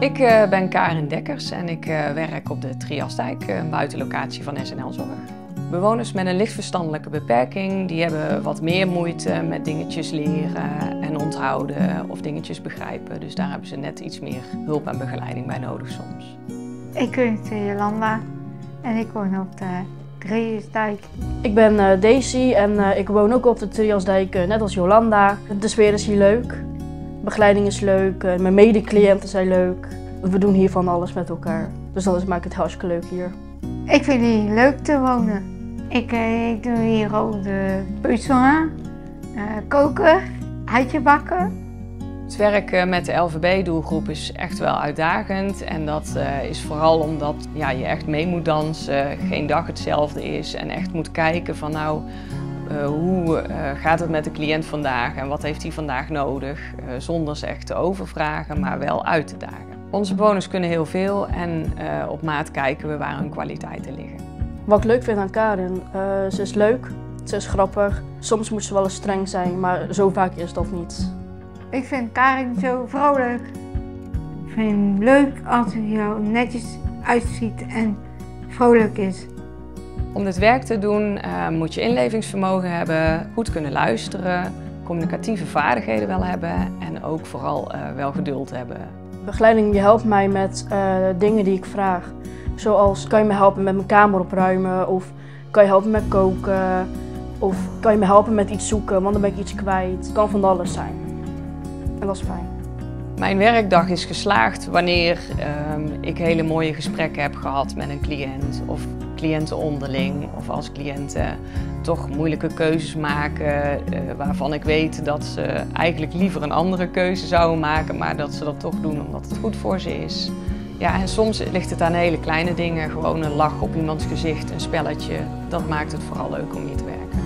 Ik uh, ben Karin Dekkers en ik uh, werk op de Triasdijk, een buitenlocatie van SNL Zorg. Bewoners met een lichtverstandelijke beperking die hebben wat meer moeite met dingetjes leren en onthouden of dingetjes begrijpen. Dus daar hebben ze net iets meer hulp en begeleiding bij nodig soms. Ik ben Jolanda en ik woon op de Triasdijk. Ik ben uh, Daisy en ik woon ook op de Triasdijk, net als Jolanda. De sfeer is hier leuk. Begeleiding is leuk, eh, mijn medecliënten zijn leuk. We doen hier van alles met elkaar. Dus dat maakt het hartstikke leuk hier. Ik vind het hier leuk te wonen. Ik, eh, ik doe hier ook de puzzelen, uh, koken, eitje bakken. Het werk met de LVB-doelgroep is echt wel uitdagend. En dat is vooral omdat ja, je echt mee moet dansen, geen dag hetzelfde is. En echt moet kijken van nou, uh, hoe uh, gaat het met de cliënt vandaag en wat heeft hij vandaag nodig, uh, zonder ze echt te overvragen, maar wel uit te dagen. Onze bewoners kunnen heel veel en op maat kijken we waar hun kwaliteiten liggen. Wat ik leuk vind aan Karin, ze is leuk, ze is grappig. Soms moet ze wel eens streng zijn, maar zo vaak is dat niet. Ik vind Karin zo vrolijk. Ik vind het leuk als hij jou netjes uitziet en vrolijk is. Om dit werk te doen uh, moet je inlevingsvermogen hebben, goed kunnen luisteren, communicatieve vaardigheden wel hebben en ook vooral uh, wel geduld hebben. Begeleiding die helpt mij met uh, dingen die ik vraag. Zoals kan je me helpen met mijn kamer opruimen of kan je helpen met koken of kan je me helpen met iets zoeken, want dan ben ik iets kwijt. Het kan van alles zijn. En dat is fijn. Mijn werkdag is geslaagd wanneer um, ik hele mooie gesprekken heb gehad met een cliënt of cliënten onderling of als cliënten toch moeilijke keuzes maken uh, waarvan ik weet dat ze eigenlijk liever een andere keuze zouden maken, maar dat ze dat toch doen omdat het goed voor ze is. Ja, en soms ligt het aan hele kleine dingen, gewoon een lach op iemands gezicht, een spelletje. Dat maakt het vooral leuk om hier te werken.